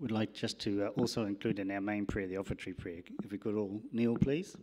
would like just to uh, also include in our main prayer the offertory prayer. If we could all kneel, please.